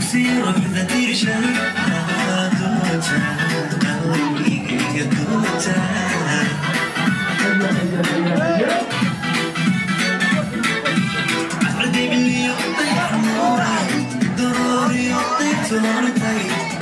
سيرة في ذاتي رجال دوتا يا دوتا عقدي باللي يعطي حموري ضروري يعطي تورتي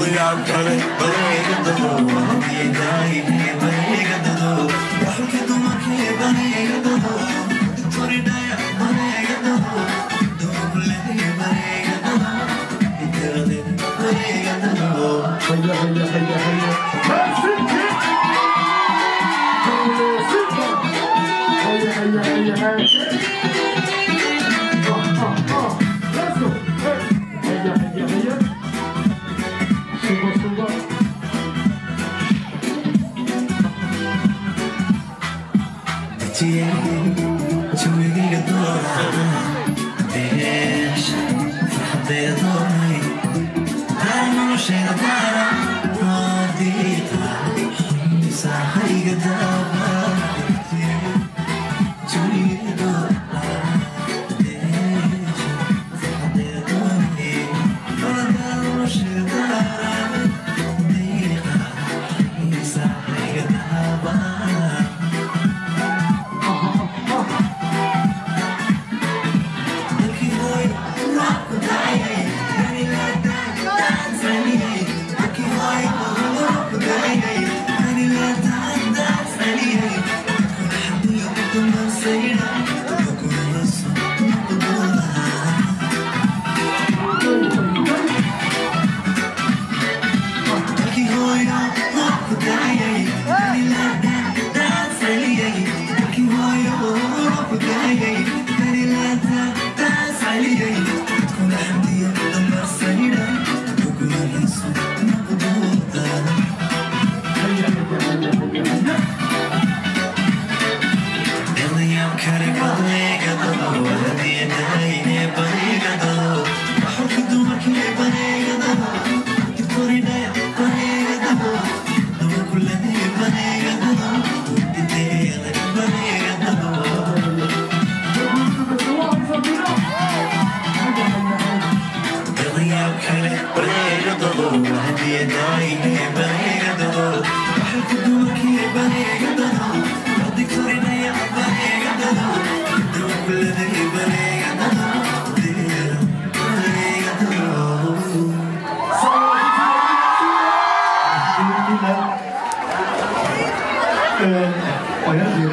ويعبر بغير ضمور يدايم يبلغ ضمور يحكي ضمك يبلغ ضمور طرنا يبلغ ضمور دوم له يبلغ ضمور يدايم يبلغ ضمور حيا حيا حيا حيا حيا حيا حيا 求你的 nghĩ. Bye. 新新人，呃，我要几位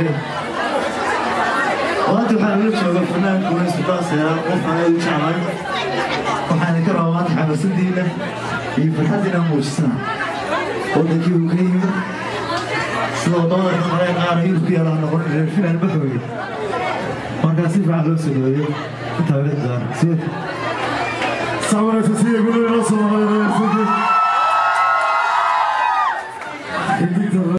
？waanta waxaan ula jooga fanaan guulays baasaya qof aan u jeclaan waxaan ka rabaa maanta iyo farxad inaan muujisana wadankii uu ka yimid sida waddamada kale qaara yurub ku yaalaa noqon reer finaan ma xooye si fiican loo sameeyo ku taageer daara siya salaam calaykum sida guulays